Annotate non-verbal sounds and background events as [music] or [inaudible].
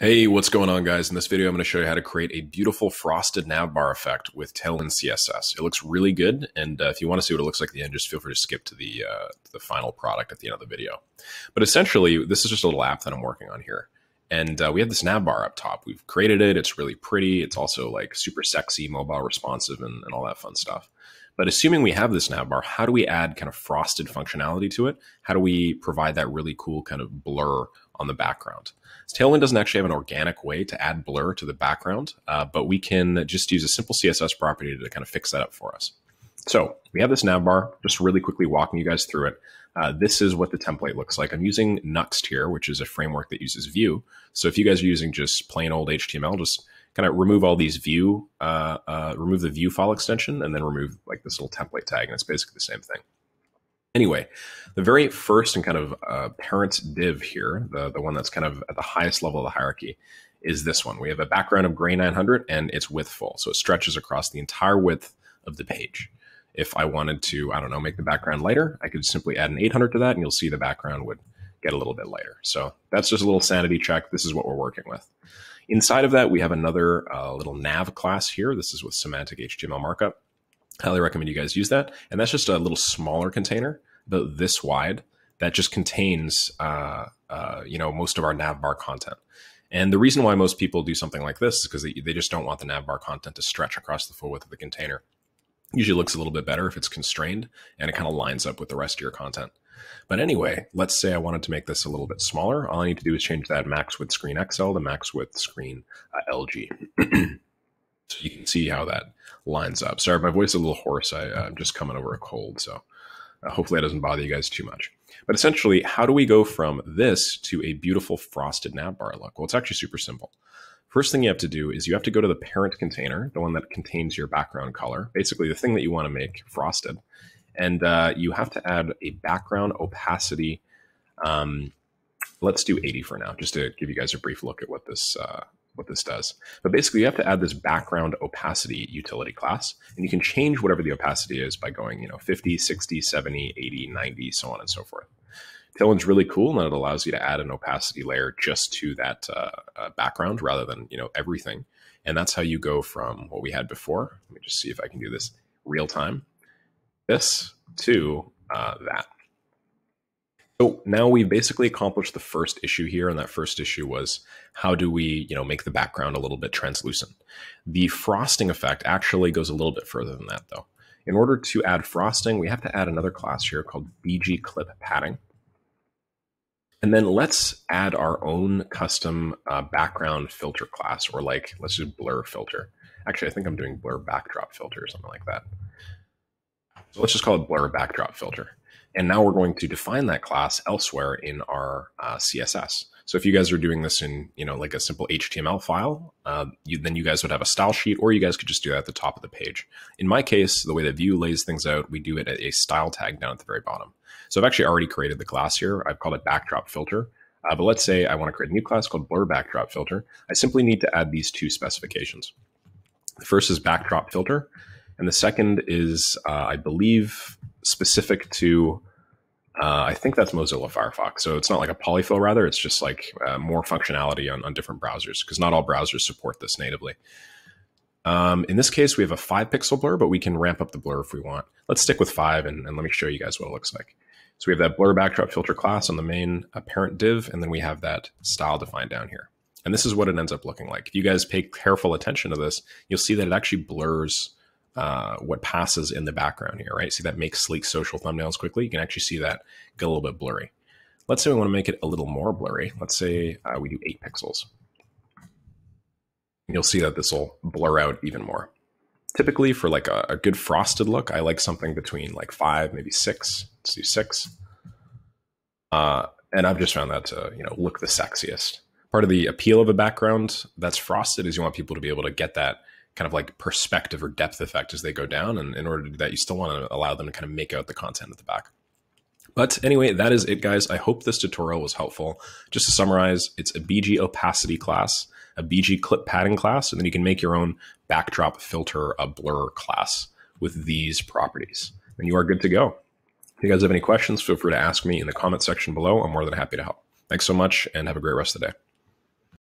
Hey, what's going on guys? In this video, I'm going to show you how to create a beautiful frosted navbar effect with Tailwind CSS. It looks really good, and uh, if you want to see what it looks like at the end, just feel free to skip to the, uh, the final product at the end of the video. But essentially, this is just a little app that I'm working on here. And uh, we have this navbar up top. We've created it. It's really pretty. It's also like super sexy, mobile responsive, and, and all that fun stuff. But assuming we have this navbar, how do we add kind of frosted functionality to it? How do we provide that really cool kind of blur on the background? Tailwind doesn't actually have an organic way to add blur to the background, uh, but we can just use a simple CSS property to kind of fix that up for us. So we have this navbar, just really quickly walking you guys through it. Uh, this is what the template looks like. I'm using Nuxt here, which is a framework that uses Vue. So if you guys are using just plain old HTML, just kind of remove all these Vue, uh, uh, remove the Vue file extension, and then remove like this little template tag, and it's basically the same thing. Anyway, the very first and kind of uh, parent div here, the, the one that's kind of at the highest level of the hierarchy, is this one. We have a background of gray 900 and it's width full. So it stretches across the entire width of the page. If I wanted to, I don't know, make the background lighter, I could simply add an 800 to that and you'll see the background would get a little bit lighter. So that's just a little sanity check. This is what we're working with. Inside of that, we have another uh, little nav class here. This is with semantic HTML markup. Highly recommend you guys use that. And that's just a little smaller container, about this wide, that just contains, uh, uh, you know, most of our navbar content. And the reason why most people do something like this is because they, they just don't want the navbar content to stretch across the full width of the container. Usually looks a little bit better if it's constrained and it kind of lines up with the rest of your content. But anyway, let's say I wanted to make this a little bit smaller. All I need to do is change that max width screen XL to max width screen uh, LG. [clears throat] so you can see how that lines up. Sorry, my voice is a little hoarse. I, I'm just coming over a cold, so uh, hopefully that doesn't bother you guys too much. But essentially, how do we go from this to a beautiful frosted navbar look? Well, it's actually super simple. First thing you have to do is you have to go to the parent container, the one that contains your background color, basically the thing that you want to make frosted. And uh, you have to add a background opacity. Um, let's do 80 for now, just to give you guys a brief look at what this uh, what this does. But basically, you have to add this background opacity utility class, and you can change whatever the opacity is by going, you know, 50, 60, 70, 80, 90, so on and so forth. Tailwind's really cool, and it allows you to add an opacity layer just to that uh, uh, background rather than, you know, everything. And that's how you go from what we had before. Let me just see if I can do this real time. This to uh, that. So now we've basically accomplished the first issue here, and that first issue was how do we, you know, make the background a little bit translucent. The frosting effect actually goes a little bit further than that, though. In order to add frosting, we have to add another class here called BG Clip Padding. And then let's add our own custom uh, background filter class, or like, let's do blur filter. Actually, I think I'm doing blur backdrop filter or something like that. Let's just call it blur backdrop filter. And now we're going to define that class elsewhere in our uh, CSS. So if you guys are doing this in, you know, like a simple HTML file, uh, you, then you guys would have a style sheet, or you guys could just do that at the top of the page. In my case, the way that Vue lays things out, we do it at a style tag down at the very bottom. So I've actually already created the class here. I've called it backdrop filter. Uh, but let's say I want to create a new class called blur backdrop filter. I simply need to add these two specifications. The first is backdrop filter, and the second is, uh, I believe, specific to uh, I think that's Mozilla Firefox. So it's not like a polyfill, rather, it's just like uh, more functionality on, on different browsers because not all browsers support this natively. Um, in this case, we have a five pixel blur, but we can ramp up the blur if we want. Let's stick with five and, and let me show you guys what it looks like. So we have that blur backdrop filter class on the main parent div, and then we have that style defined down here. And this is what it ends up looking like. If you guys pay careful attention to this, you'll see that it actually blurs uh, what passes in the background here, right? See that makes sleek social thumbnails quickly. You can actually see that get a little bit blurry. Let's say we want to make it a little more blurry. Let's say uh, we do eight pixels. You'll see that this will blur out even more. Typically for like a, a good frosted look, I like something between like five, maybe six. Let's do six. Uh, and I've just found that to, you know, look the sexiest. Part of the appeal of a background that's frosted is you want people to be able to get that kind of like perspective or depth effect as they go down. And in order to do that, you still want to allow them to kind of make out the content at the back. But anyway, that is it, guys. I hope this tutorial was helpful. Just to summarize, it's a BG opacity class, a BG clip padding class, and then you can make your own backdrop filter, a blur class with these properties. And you are good to go. If you guys have any questions, feel free to ask me in the comment section below. I'm more than happy to help. Thanks so much and have a great rest of the day.